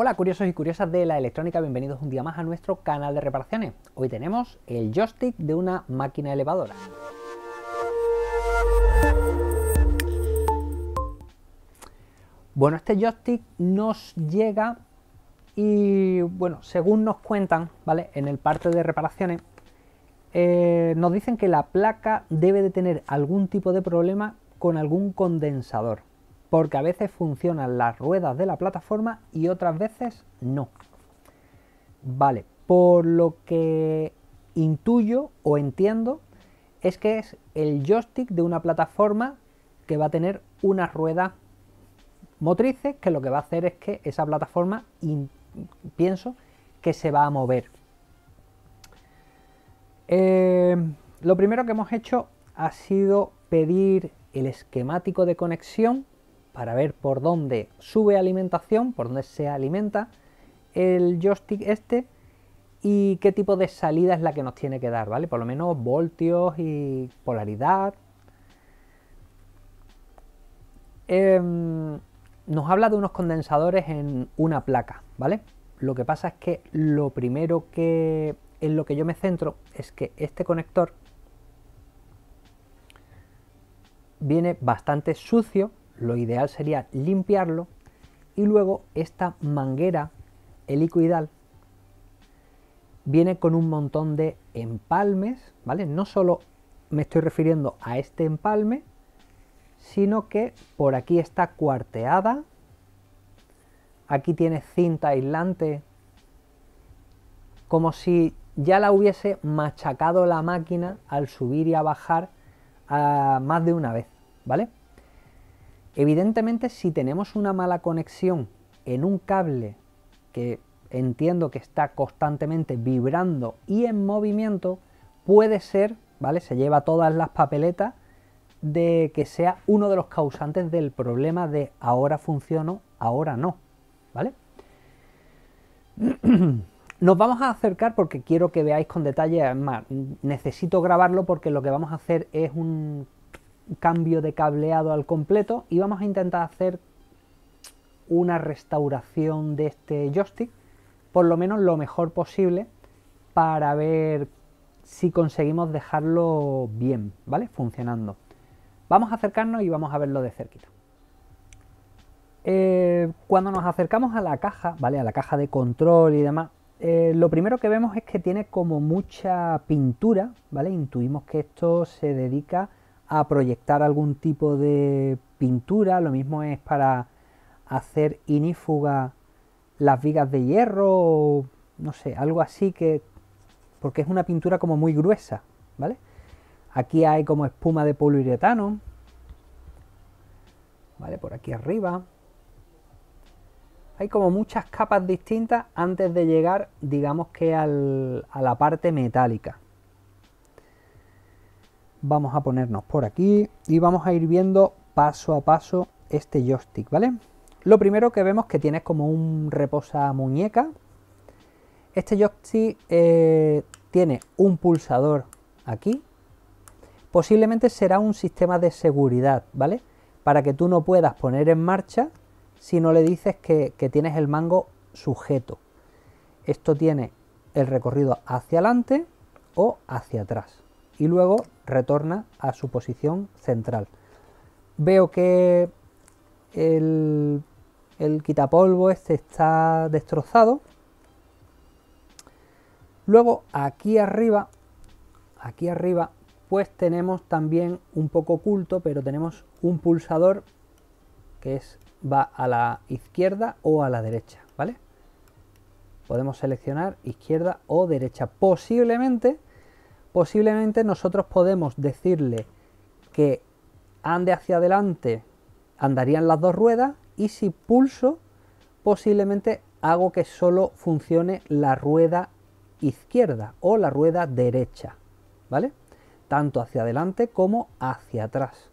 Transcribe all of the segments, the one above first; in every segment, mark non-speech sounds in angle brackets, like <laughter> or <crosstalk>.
Hola curiosos y curiosas de la electrónica, bienvenidos un día más a nuestro canal de reparaciones. Hoy tenemos el joystick de una máquina elevadora. Bueno, este joystick nos llega y bueno, según nos cuentan, ¿vale? En el parte de reparaciones, eh, nos dicen que la placa debe de tener algún tipo de problema con algún condensador porque a veces funcionan las ruedas de la plataforma y otras veces no. Vale, por lo que intuyo o entiendo es que es el joystick de una plataforma que va a tener unas ruedas motrices que lo que va a hacer es que esa plataforma pienso que se va a mover. Eh, lo primero que hemos hecho ha sido pedir el esquemático de conexión para ver por dónde sube alimentación, por dónde se alimenta el joystick este y qué tipo de salida es la que nos tiene que dar, ¿vale? Por lo menos voltios y polaridad. Em, nos habla de unos condensadores en una placa, ¿vale? Lo que pasa es que lo primero que en lo que yo me centro es que este conector viene bastante sucio lo ideal sería limpiarlo y luego esta manguera helicoidal viene con un montón de empalmes, ¿vale? No solo me estoy refiriendo a este empalme, sino que por aquí está cuarteada, aquí tiene cinta aislante, como si ya la hubiese machacado la máquina al subir y a bajar más de una vez, ¿vale? Evidentemente, si tenemos una mala conexión en un cable que entiendo que está constantemente vibrando y en movimiento, puede ser, ¿vale? Se lleva todas las papeletas de que sea uno de los causantes del problema de ahora funciono, ahora no, ¿vale? <clears throat> Nos vamos a acercar porque quiero que veáis con detalle, además necesito grabarlo porque lo que vamos a hacer es un cambio de cableado al completo y vamos a intentar hacer una restauración de este joystick, por lo menos lo mejor posible, para ver si conseguimos dejarlo bien, ¿vale? Funcionando. Vamos a acercarnos y vamos a verlo de cerquita. Eh, cuando nos acercamos a la caja, ¿vale? A la caja de control y demás, eh, lo primero que vemos es que tiene como mucha pintura, ¿vale? Intuimos que esto se dedica a proyectar algún tipo de pintura, lo mismo es para hacer inífuga las vigas de hierro o no sé, algo así que porque es una pintura como muy gruesa, ¿vale? Aquí hay como espuma de poliuretano, ¿vale? Por aquí arriba. Hay como muchas capas distintas antes de llegar, digamos que a la parte metálica vamos a ponernos por aquí y vamos a ir viendo paso a paso este joystick, ¿vale? Lo primero que vemos que tiene como un reposa muñeca. Este joystick eh, tiene un pulsador aquí. Posiblemente será un sistema de seguridad, ¿vale? Para que tú no puedas poner en marcha si no le dices que, que tienes el mango sujeto. Esto tiene el recorrido hacia adelante o hacia atrás y luego retorna a su posición central. Veo que el, el quitapolvo este está destrozado. Luego aquí arriba, aquí arriba, pues tenemos también un poco oculto, pero tenemos un pulsador que es, va a la izquierda o a la derecha, ¿vale? Podemos seleccionar izquierda o derecha. Posiblemente posiblemente nosotros podemos decirle que ande hacia adelante, andarían las dos ruedas y si pulso, posiblemente hago que solo funcione la rueda izquierda o la rueda derecha, ¿vale? Tanto hacia adelante como hacia atrás.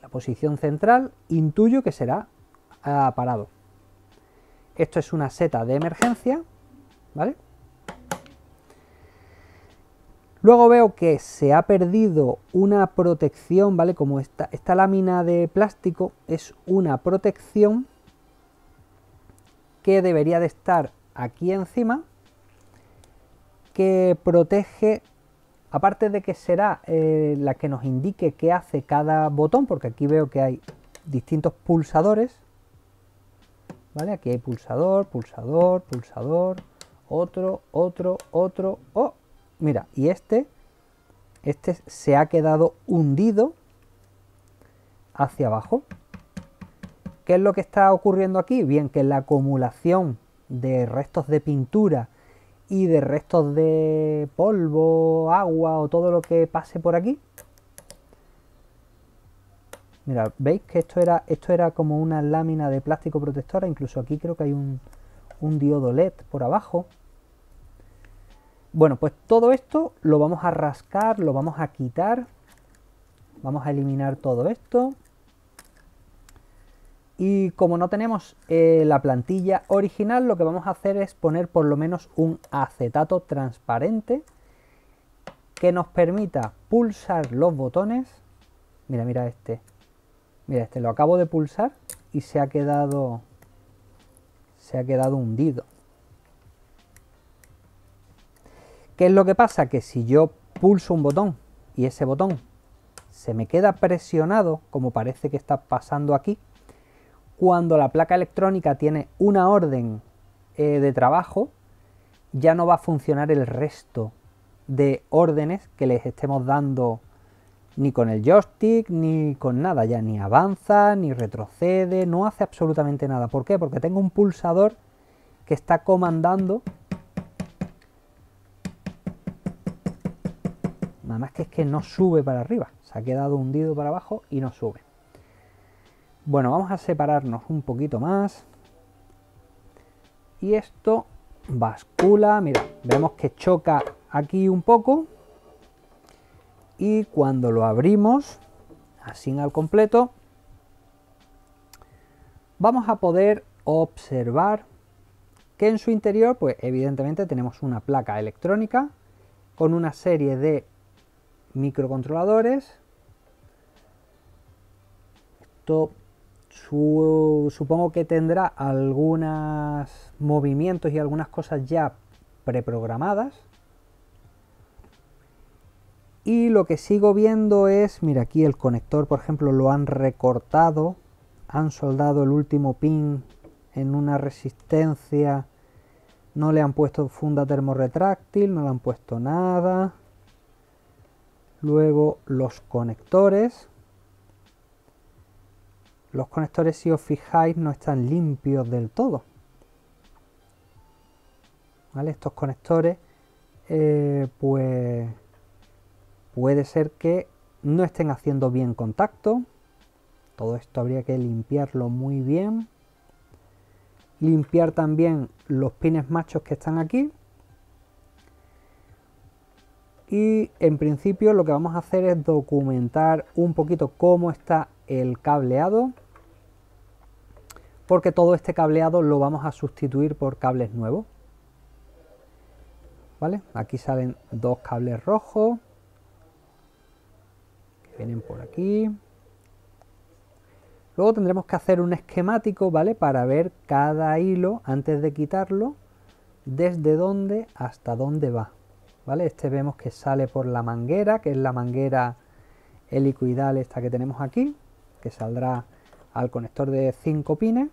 La posición central intuyo que será parado. Esto es una seta de emergencia, ¿vale? Luego veo que se ha perdido una protección, ¿vale? Como esta, lámina de plástico es una protección que debería de estar aquí encima que protege, aparte de que será eh, la que nos indique qué hace cada botón, porque aquí veo que hay distintos pulsadores, ¿vale? Aquí hay pulsador, pulsador, pulsador, otro, otro, otro, oh, mira, y este, este se ha quedado hundido hacia abajo. ¿Qué es lo que está ocurriendo aquí? Bien, que la acumulación de restos de pintura y de restos de polvo, agua o todo lo que pase por aquí. Mira, veis que esto era, esto era como una lámina de plástico protectora, incluso aquí creo que hay un, un diodo LED por abajo. Bueno, pues todo esto lo vamos a rascar, lo vamos a quitar. Vamos a eliminar todo esto. Y como no tenemos eh, la plantilla original, lo que vamos a hacer es poner por lo menos un acetato transparente que nos permita pulsar los botones. Mira, mira este. Mira, este lo acabo de pulsar y se ha quedado se ha quedado hundido. ¿Qué es lo que pasa? Que si yo pulso un botón y ese botón se me queda presionado, como parece que está pasando aquí, cuando la placa electrónica tiene una orden eh, de trabajo, ya no va a funcionar el resto de órdenes que les estemos dando ni con el joystick, ni con nada, ya ni avanza, ni retrocede, no hace absolutamente nada. ¿Por qué? Porque tengo un pulsador que está comandando. Nada más que es que no sube para arriba, se ha quedado hundido para abajo y no sube. Bueno, vamos a separarnos un poquito más. Y esto bascula, mira, vemos que choca aquí un poco. Y cuando lo abrimos, así al completo, vamos a poder observar que en su interior, pues evidentemente tenemos una placa electrónica con una serie de microcontroladores. Esto supongo que tendrá algunos movimientos y algunas cosas ya preprogramadas. Y lo que sigo viendo es, mira aquí el conector por ejemplo lo han recortado, han soldado el último pin en una resistencia, no le han puesto funda termorretráctil, no le han puesto nada. Luego los conectores, los conectores, si os fijáis, no están limpios del todo. ¿Vale? Estos conectores, eh, pues puede ser que no estén haciendo bien contacto. Todo esto habría que limpiarlo muy bien. Limpiar también los pines machos que están aquí. Y en principio lo que vamos a hacer es documentar un poquito cómo está el cableado porque todo este cableado lo vamos a sustituir por cables nuevos. ¿Vale? Aquí salen dos cables rojos que vienen por aquí. Luego tendremos que hacer un esquemático, ¿vale? Para ver cada hilo antes de quitarlo, desde dónde hasta dónde va. ¿Vale? Este vemos que sale por la manguera, que es la manguera helicoidal esta que tenemos aquí, que saldrá al conector de 5 pines.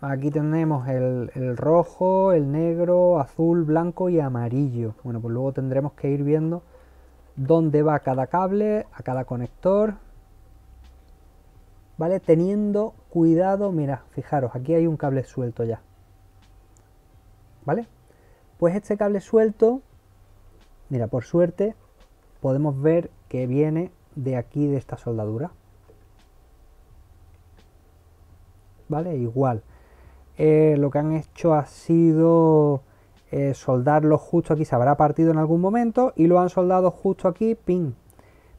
Aquí tenemos el, rojo, el negro, azul, blanco y amarillo. Bueno, pues luego tendremos que ir viendo dónde va cada cable, a cada conector. ¿Vale? Teniendo cuidado, mira, fijaros, aquí hay un cable suelto ya. ¿Vale? Pues este cable suelto, mira, por suerte, podemos ver que viene de aquí de esta soldadura. ¿Vale? Igual. Eh, lo que han hecho ha sido eh, soldarlo justo aquí, se habrá partido en algún momento y lo han soldado justo aquí, pin.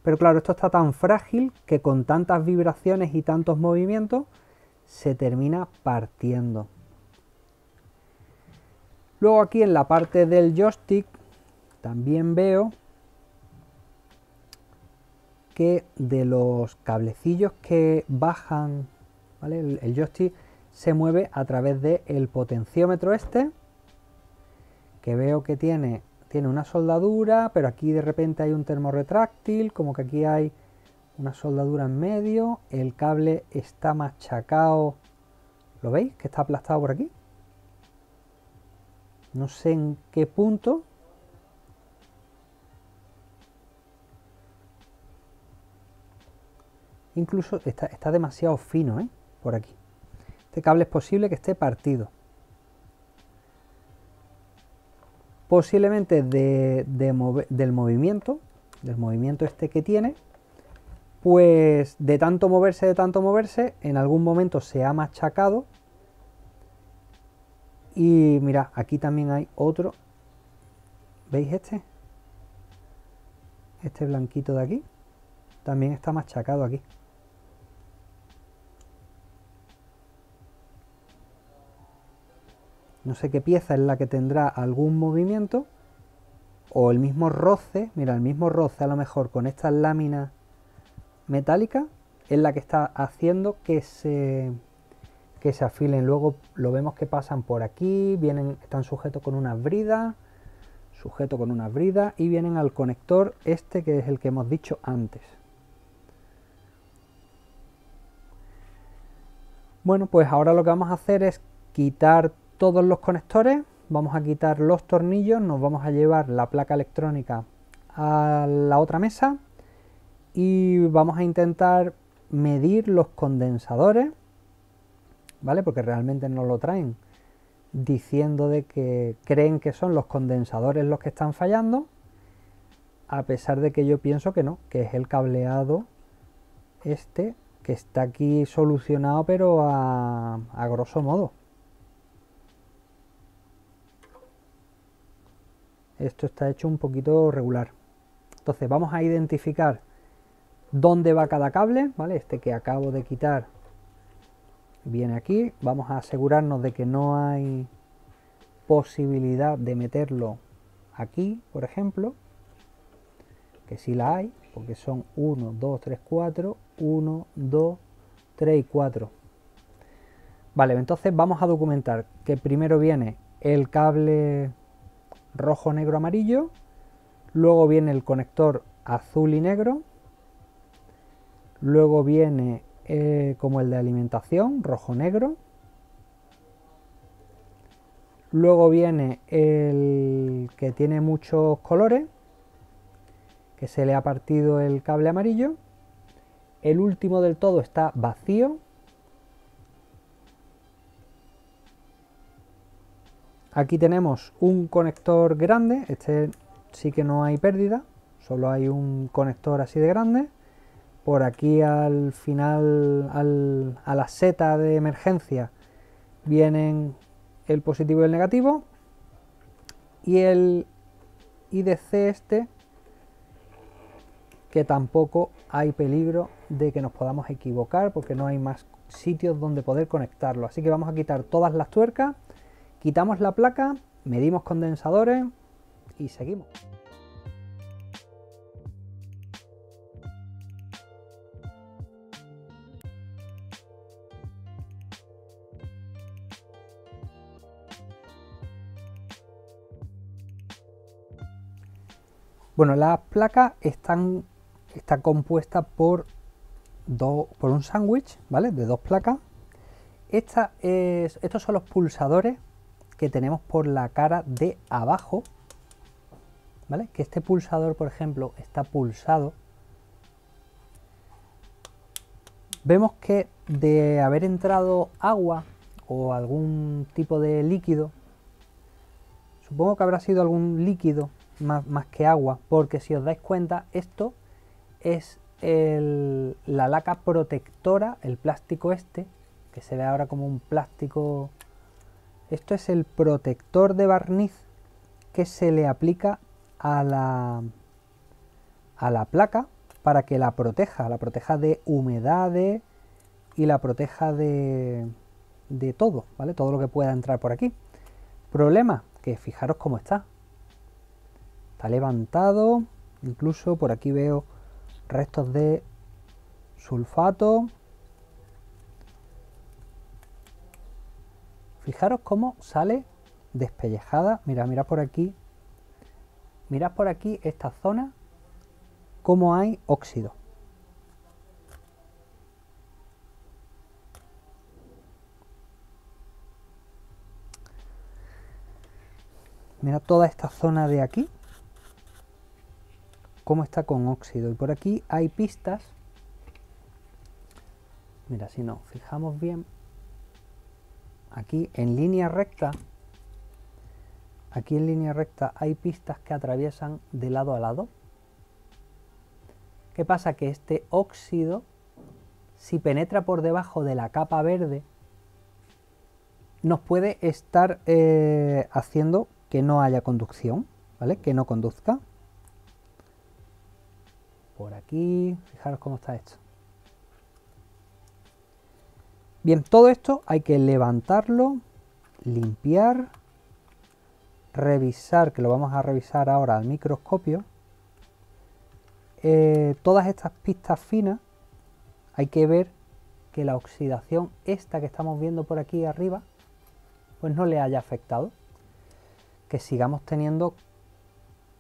Pero claro, esto está tan frágil que con tantas vibraciones y tantos movimientos se termina partiendo. Luego aquí en la parte del joystick también veo que de los cablecillos que bajan ¿vale? El, joystick se mueve a través del potenciómetro este, que veo que tiene, tiene una soldadura, pero aquí de repente hay un termorretráctil, como que aquí hay una soldadura en medio, el cable está machacado, ¿lo veis? Que está aplastado por aquí. No sé en qué punto, Incluso está, demasiado fino, ¿eh? Por aquí. Este cable es posible que esté partido. Posiblemente de, del movimiento, del movimiento este que tiene, pues de tanto moverse, de tanto moverse, en algún momento se ha machacado. Y mira, aquí también hay otro. ¿Veis este? Este blanquito de aquí. También está machacado aquí. no sé qué pieza es la que tendrá algún movimiento o el mismo roce, mira, el mismo roce a lo mejor con estas láminas metálicas es la que está haciendo que se que se afilen. Luego lo vemos que pasan por aquí, vienen, están sujetos con unas bridas, sujeto con unas bridas y vienen al conector este que es el que hemos dicho antes. Bueno, pues ahora lo que vamos a hacer es quitar todos los conectores, vamos a quitar los tornillos, nos vamos a llevar la placa electrónica a la otra mesa y vamos a intentar medir los condensadores, ¿vale? Porque realmente no lo traen diciendo de que creen que son los condensadores los que están fallando, a pesar de que yo pienso que no, que es el cableado este que está aquí solucionado pero a, a grosso modo. esto está hecho un poquito regular. Entonces vamos a identificar dónde va cada cable, ¿vale? Este que acabo de quitar viene aquí. Vamos a asegurarnos de que no hay posibilidad de meterlo aquí, por ejemplo. Que sí la hay, porque son 1, 2, 3, 4, 1, 2, 3 y 4. Vale, entonces vamos a documentar que primero viene el cable rojo, negro, amarillo. Luego viene el conector azul y negro. Luego viene eh, como el de alimentación, rojo, negro. Luego viene el que tiene muchos colores, que se le ha partido el cable amarillo. El último del todo está vacío, Aquí tenemos un conector grande, este sí que no hay pérdida, solo hay un conector así de grande. Por aquí al final, a la seta de emergencia, vienen el positivo y el negativo. Y el IDC este, que tampoco hay peligro de que nos podamos equivocar porque no hay más sitios donde poder conectarlo. Así que vamos a quitar todas las tuercas Quitamos la placa, medimos condensadores y seguimos. Bueno, las placas están está compuesta por, por un sándwich, ¿vale? De dos placas. Estos son los pulsadores que tenemos por la cara de abajo, ¿vale? Que este pulsador, por ejemplo, está pulsado. Vemos que de haber entrado agua o algún tipo de líquido, supongo que habrá sido algún líquido más, que agua, porque si os dais cuenta, esto es la laca protectora, el plástico este, que se ve ahora como un plástico esto es el protector de barniz que se le aplica a la, a la placa para que la proteja, la proteja de humedades y la proteja de, de todo, ¿vale? Todo lo que pueda entrar por aquí. Problema, que fijaros cómo está. Está levantado, incluso por aquí veo restos de sulfato. Fijaros cómo sale despellejada. Mira, mira por aquí. Mirad por aquí esta zona, cómo hay óxido. Mira toda esta zona de aquí, cómo está con óxido. Y por aquí hay pistas. Mira, si nos fijamos bien, aquí en línea recta, aquí en línea recta hay pistas que atraviesan de lado a lado. ¿Qué pasa? Que este óxido, si penetra por debajo de la capa verde, nos puede estar eh, haciendo que no haya conducción, ¿vale? Que no conduzca. Por aquí, fijaros cómo está esto. Bien, todo esto hay que levantarlo, limpiar, revisar, que lo vamos a revisar ahora al microscopio. Eh, todas estas pistas finas hay que ver que la oxidación esta que estamos viendo por aquí arriba pues no le haya afectado que sigamos teniendo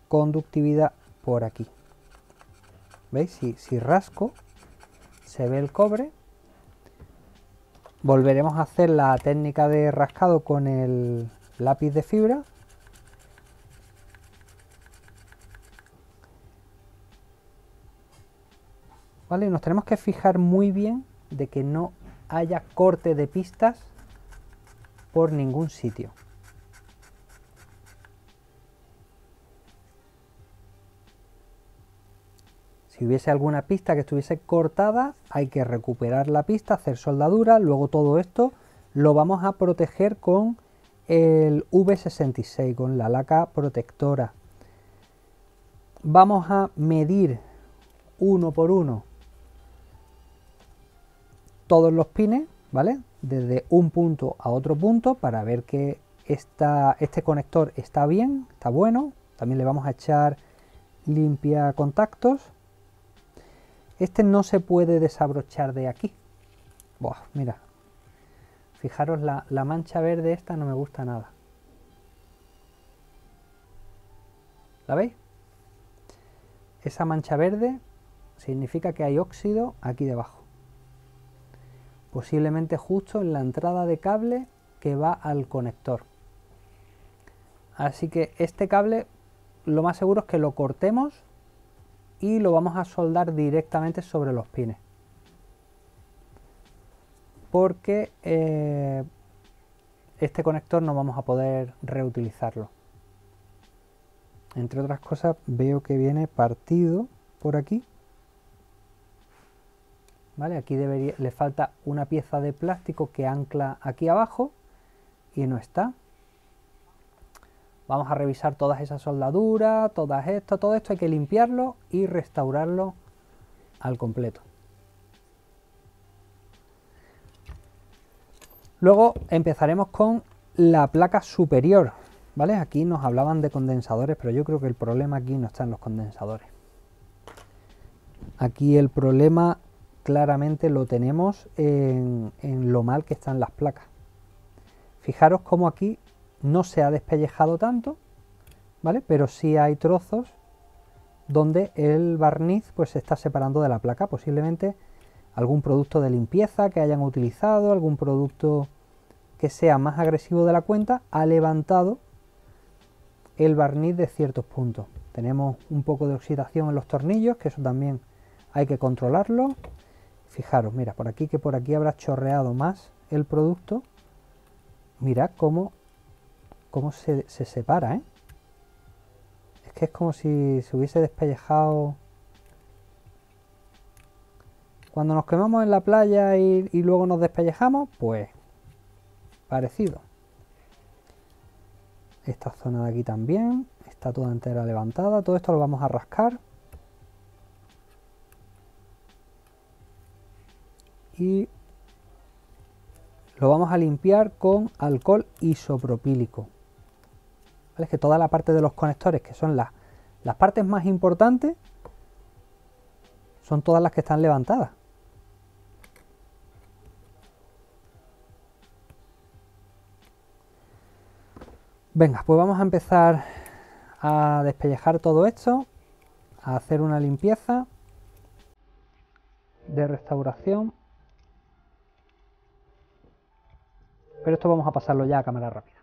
conductividad por aquí veis si, rasco se ve el cobre Volveremos a hacer la técnica de rascado con el lápiz de fibra. ¿Vale? Nos tenemos que fijar muy bien de que no haya corte de pistas por ningún sitio. Si hubiese alguna pista que estuviese cortada, hay que recuperar la pista, hacer soldadura, luego todo esto lo vamos a proteger con el V66, con la laca protectora. Vamos a medir uno por uno todos los pines, ¿vale? Desde un punto a otro punto para ver que este conector está bien, está bueno. También le vamos a echar limpia contactos este no se puede desabrochar de aquí. Buah, mira. Fijaros, la, la mancha verde esta no me gusta nada. ¿La veis? Esa mancha verde significa que hay óxido aquí debajo. Posiblemente justo en la entrada de cable que va al conector. Así que este cable lo más seguro es que lo cortemos y lo vamos a soldar directamente sobre los pines. Porque eh, este conector no vamos a poder reutilizarlo. Entre otras cosas veo que viene partido por aquí. ¿Vale? aquí debería, le falta una pieza de plástico que ancla aquí abajo y no está Vamos a revisar todas esas soldaduras, todas esto, todo esto hay que limpiarlo y restaurarlo al completo. Luego empezaremos con la placa superior, ¿vale? Aquí nos hablaban de condensadores, pero yo creo que el problema aquí no está en los condensadores. Aquí el problema claramente lo tenemos en, en lo mal que están las placas. Fijaros cómo aquí no se ha despellejado tanto, ¿vale? Pero sí hay trozos donde el barniz pues se está separando de la placa, posiblemente algún producto de limpieza que hayan utilizado, algún producto que sea más agresivo de la cuenta, ha levantado el barniz de ciertos puntos. Tenemos un poco de oxidación en los tornillos, que eso también hay que controlarlo. Fijaros, mira, por aquí que por aquí habrá chorreado más el producto. Mirad cómo cómo se, separa, ¿eh? Es que es como si se hubiese despellejado... Cuando nos quemamos en la playa y, y luego nos despellejamos, pues parecido. Esta zona de aquí también está toda entera levantada. Todo esto lo vamos a rascar. Y lo vamos a limpiar con alcohol isopropílico. Es que toda la parte de los conectores, que son las, las partes más importantes, son todas las que están levantadas. Venga, pues vamos a empezar a despellejar todo esto, a hacer una limpieza de restauración. Pero esto vamos a pasarlo ya a cámara rápida.